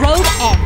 road ends.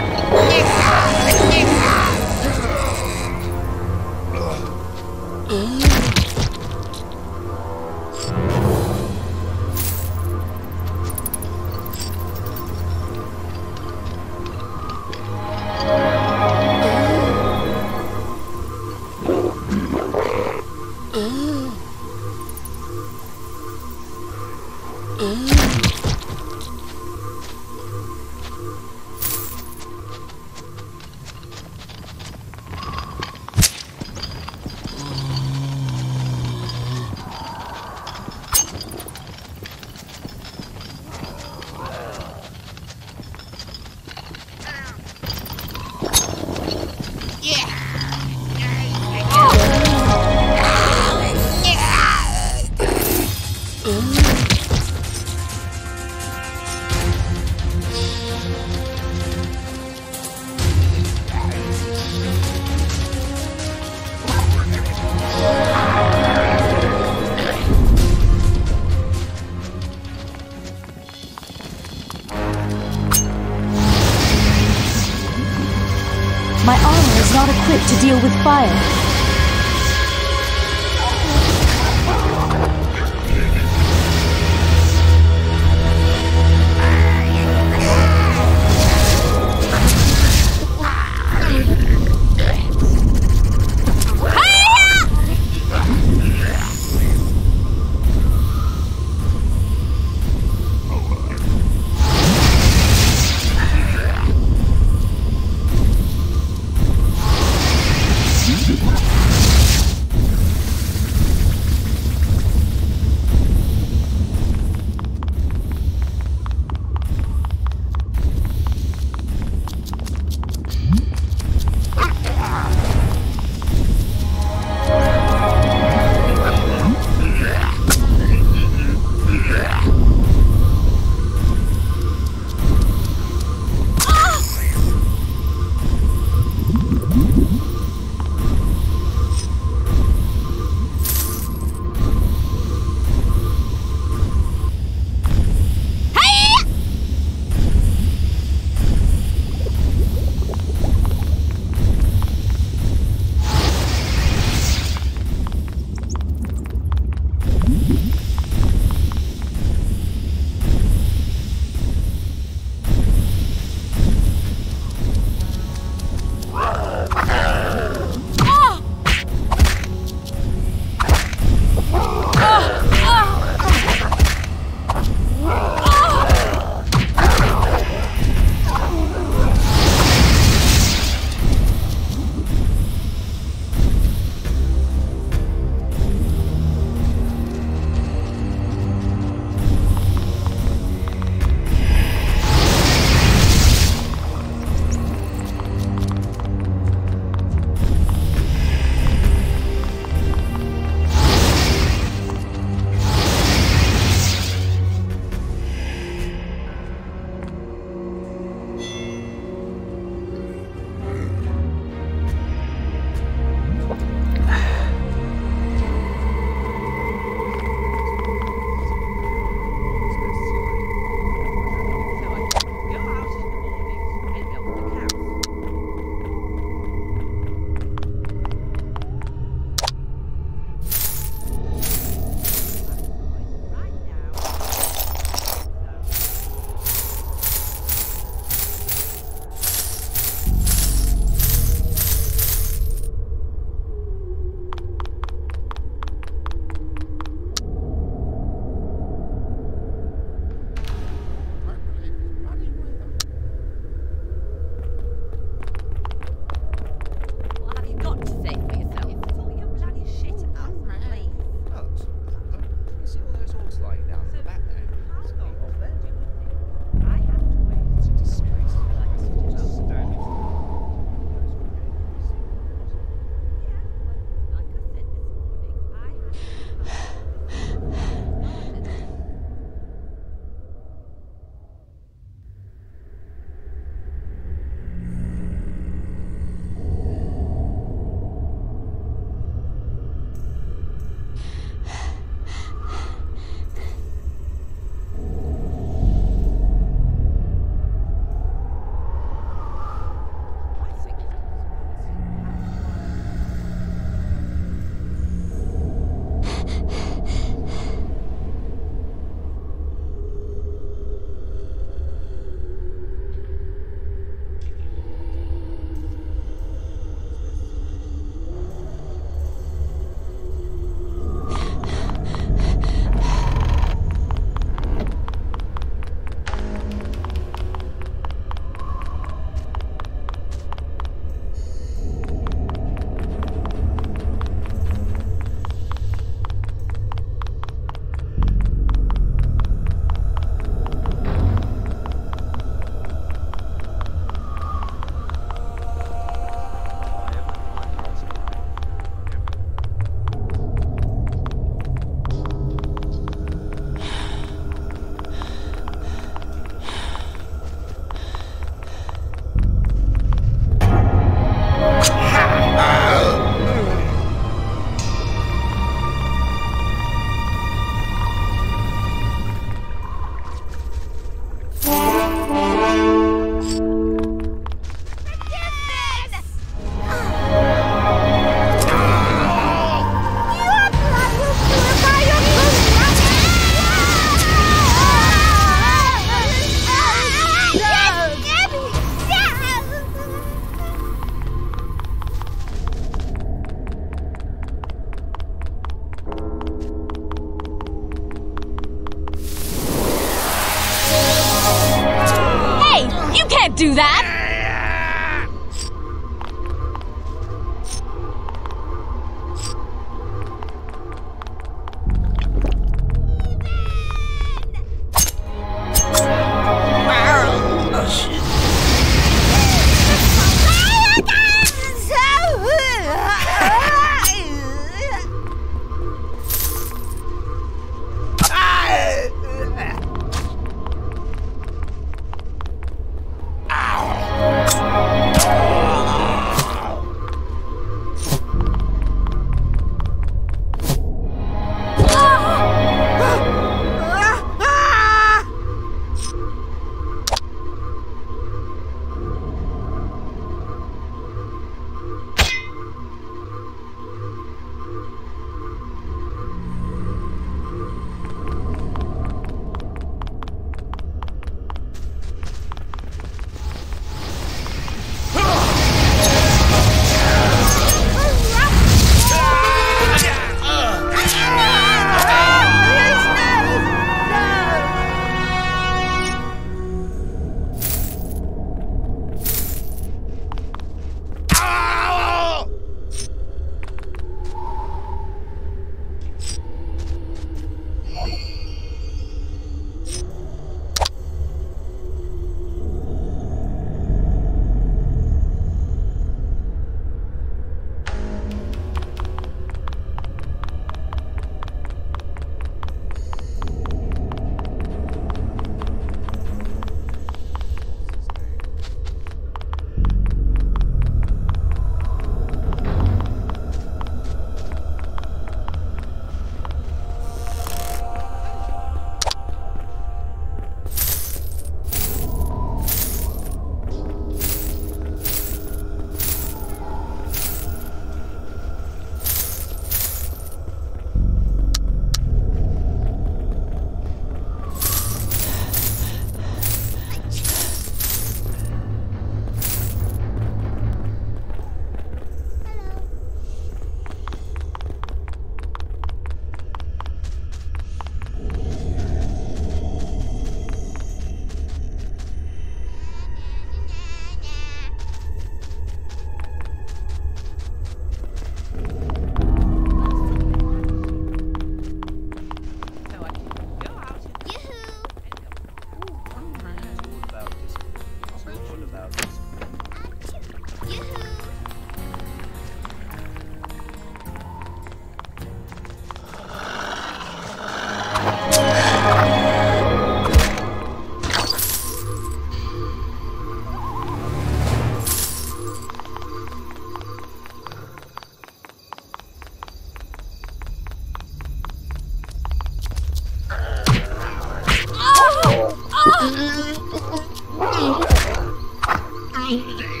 Ai?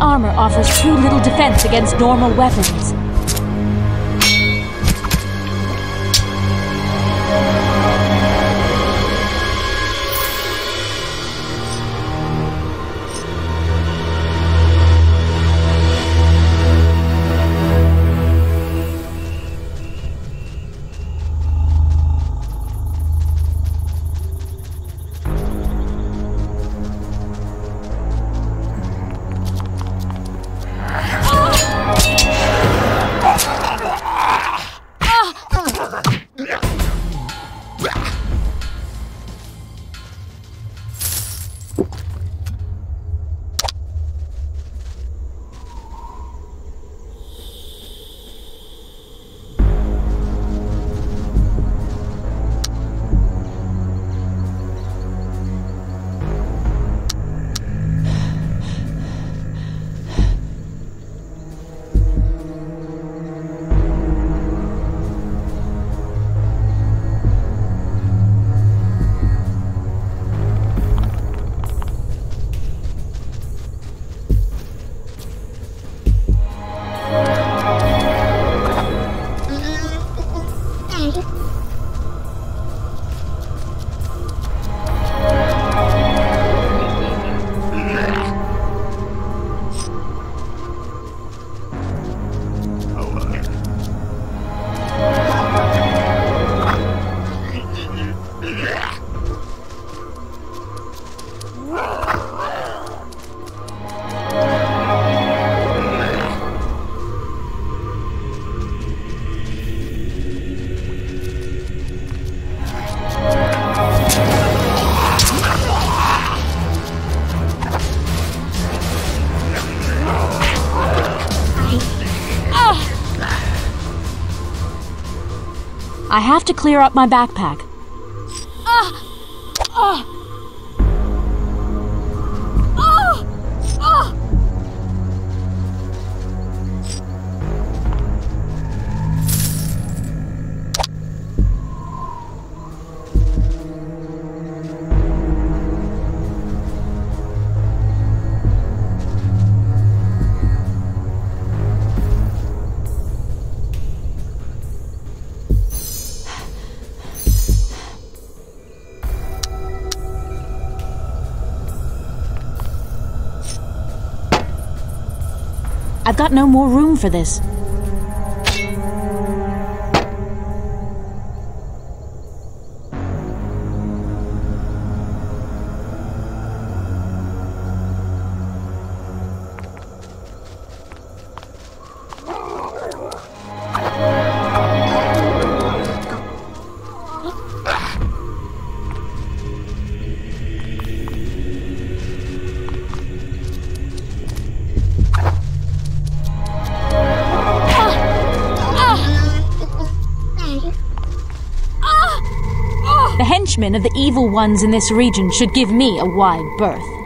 Armor offers too little defense against normal weapons. I have to clear up my backpack. I've got no more room for this. Henchmen of the evil ones in this region should give me a wide berth.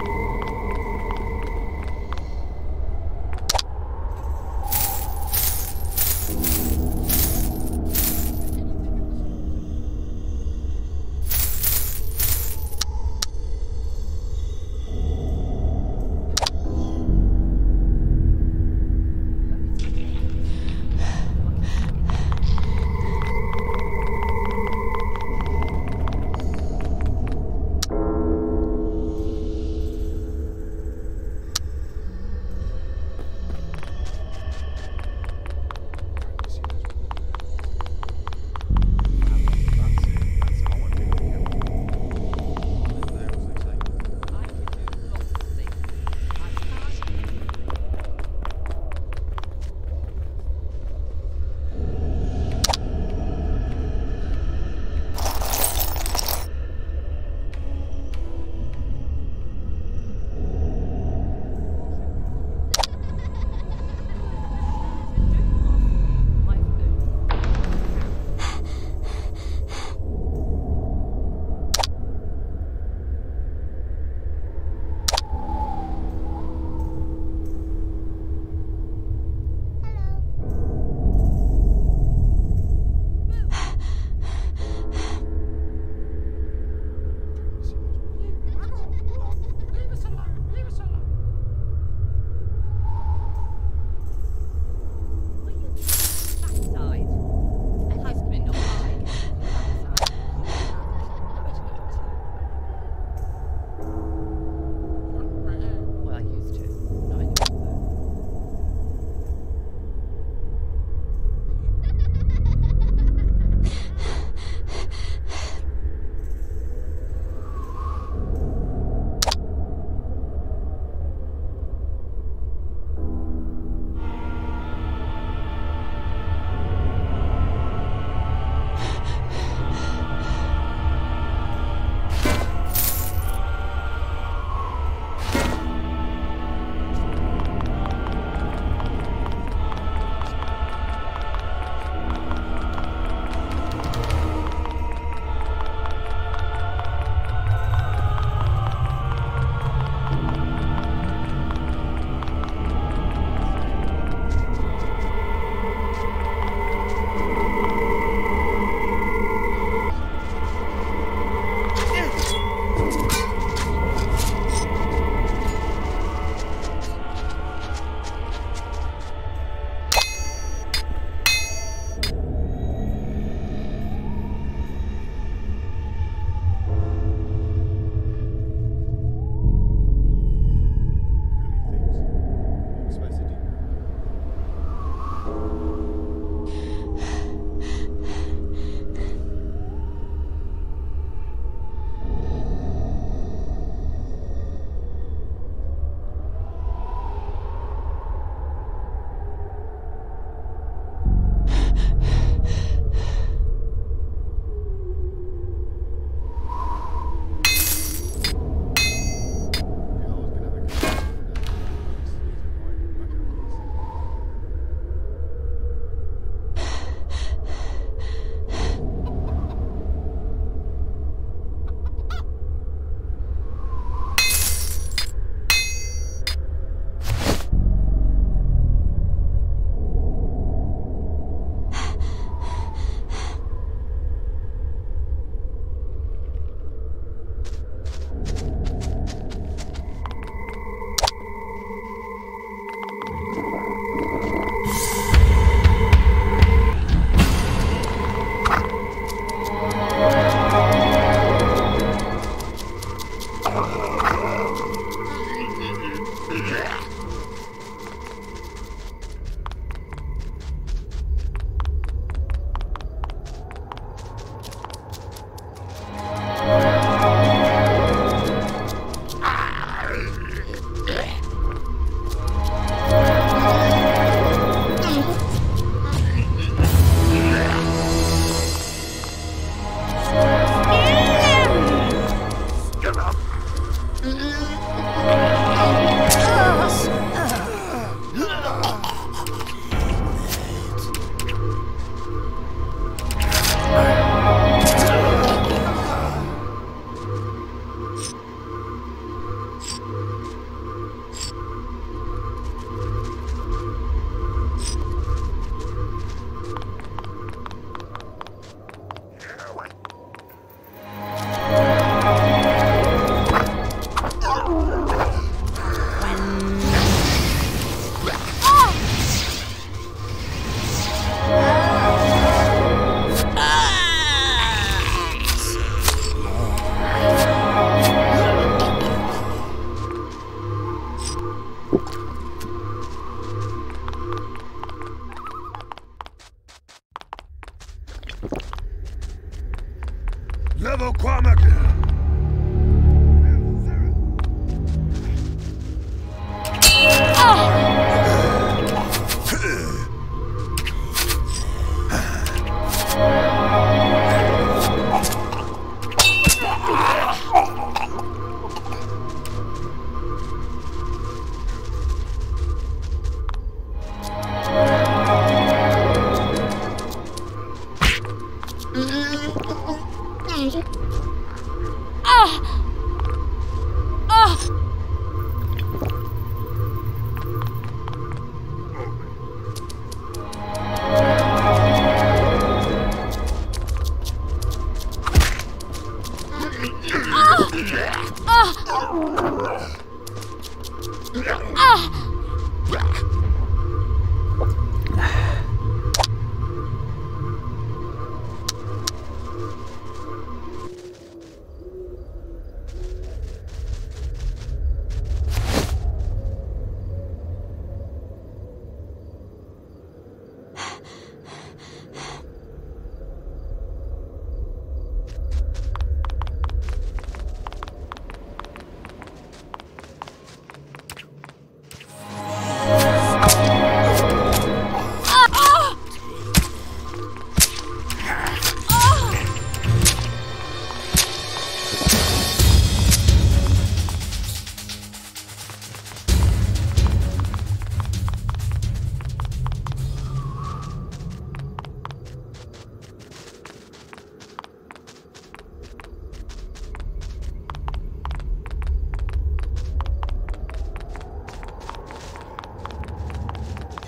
Level Quamakin!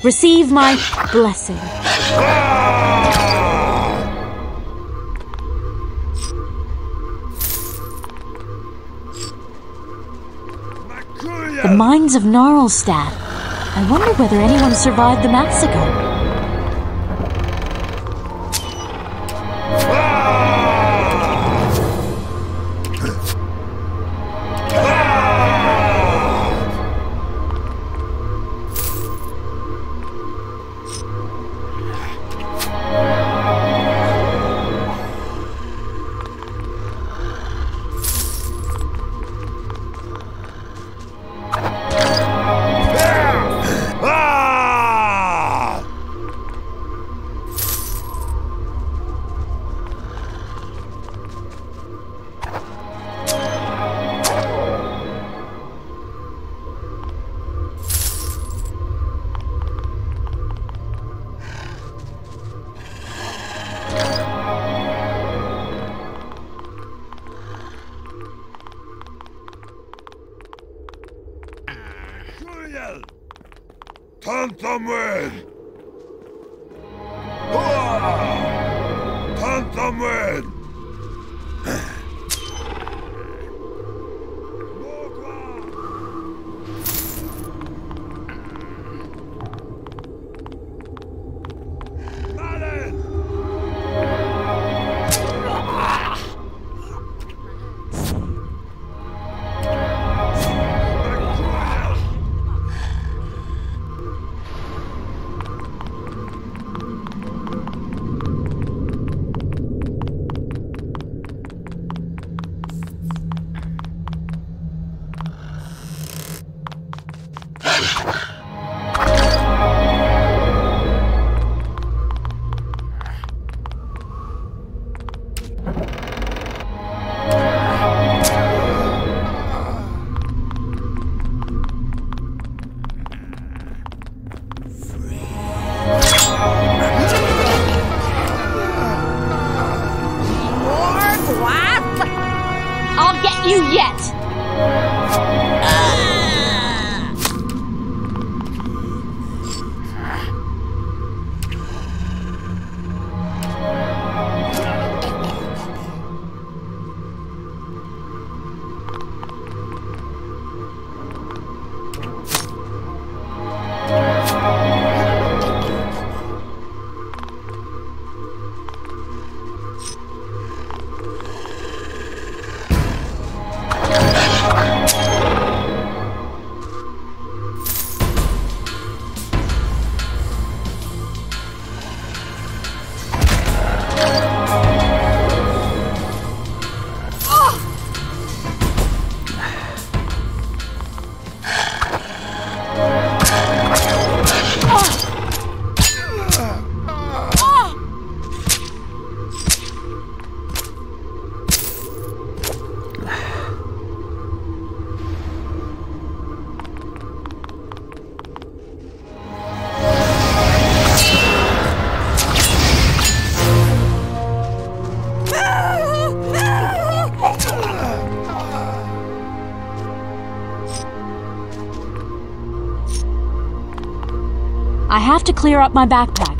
Receive my blessing. The mines of Gnarlstad. I wonder whether anyone survived the massacre. final! Tantamwell! Tantamwell! Clear up my backpack.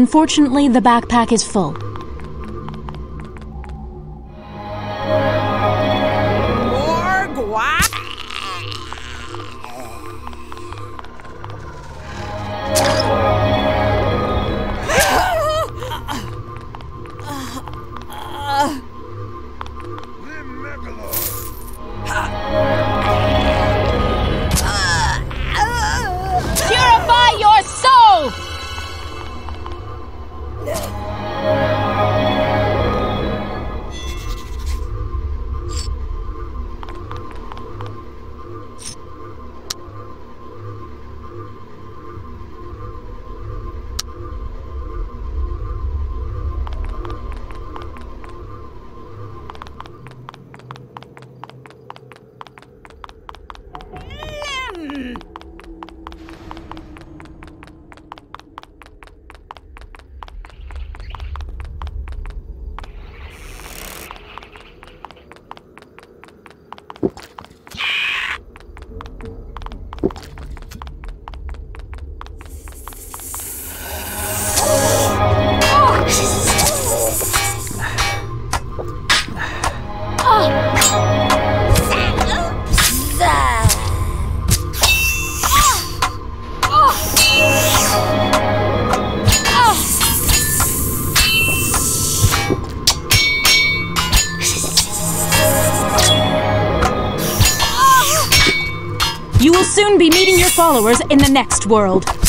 Unfortunately, the backpack is full. In the next world.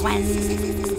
Plus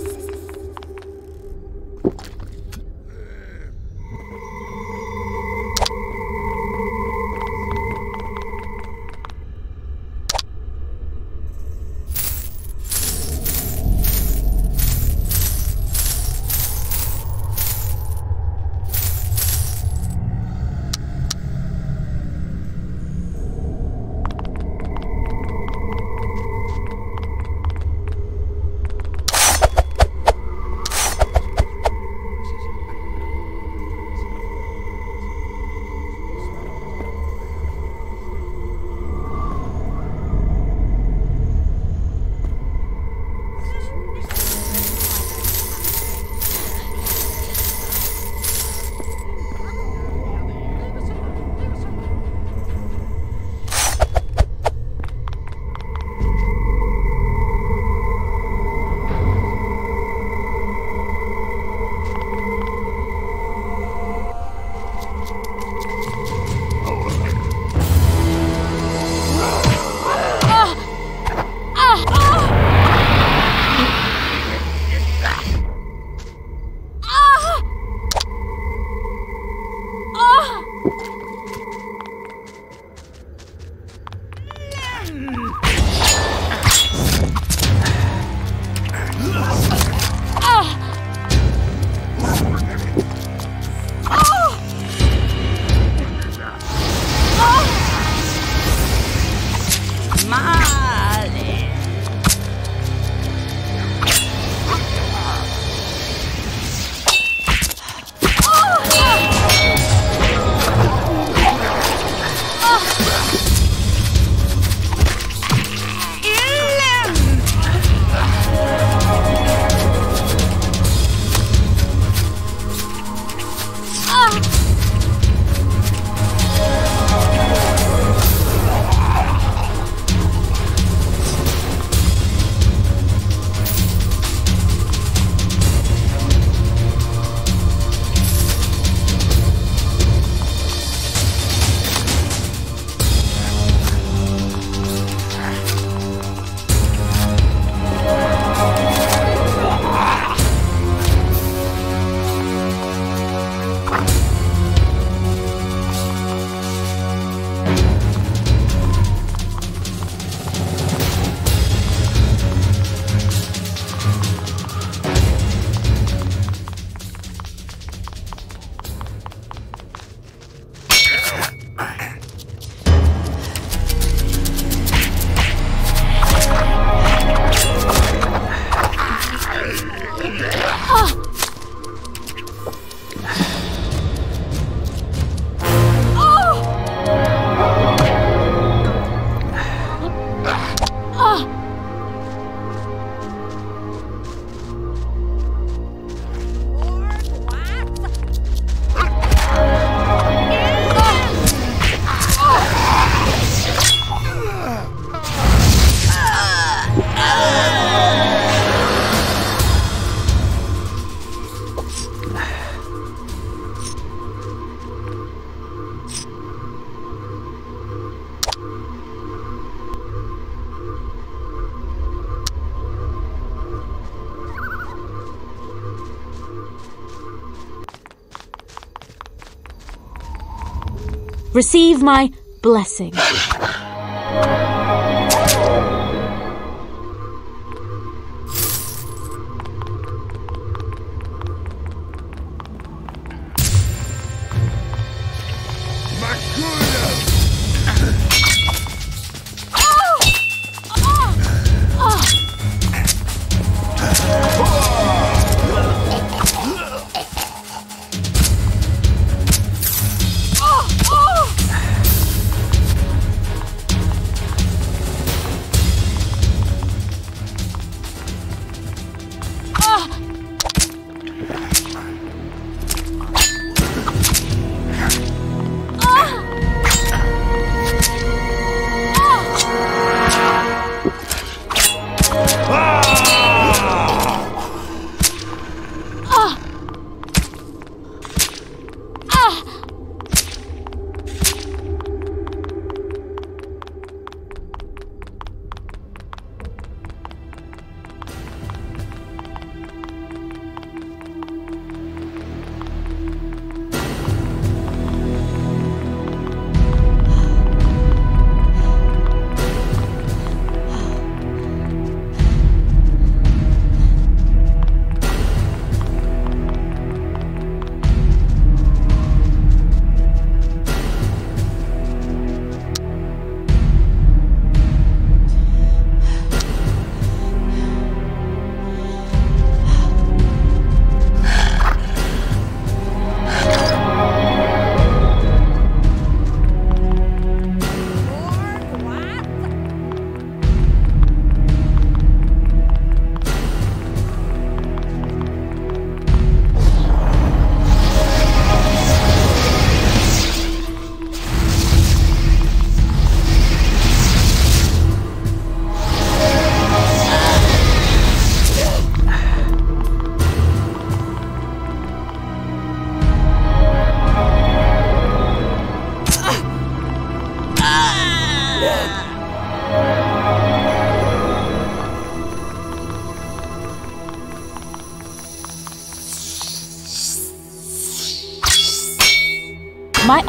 Receive my blessing.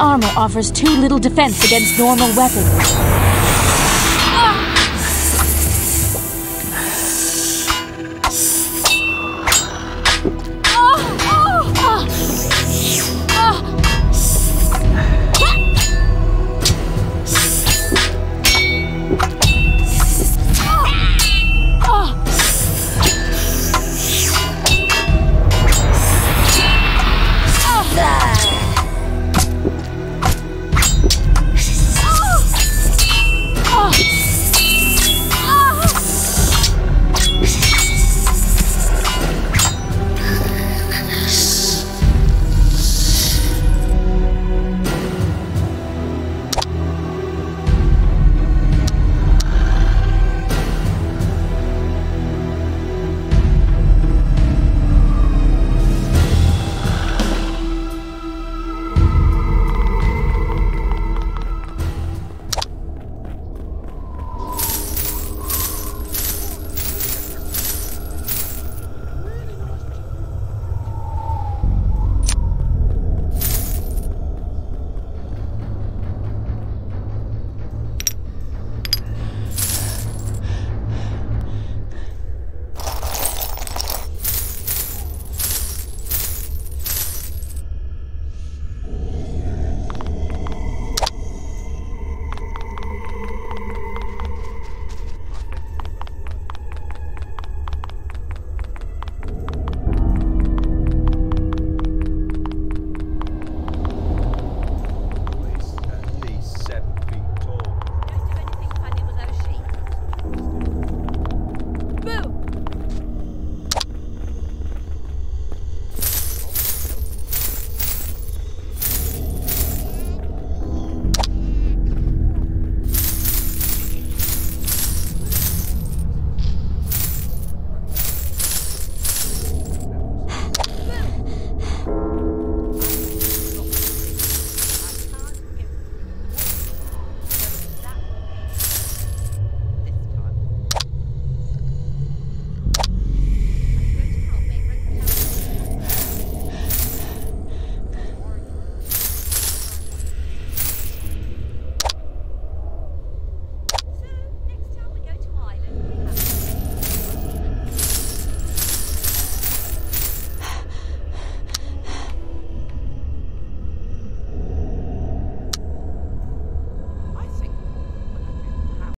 Armor offers too little defense against normal weapons.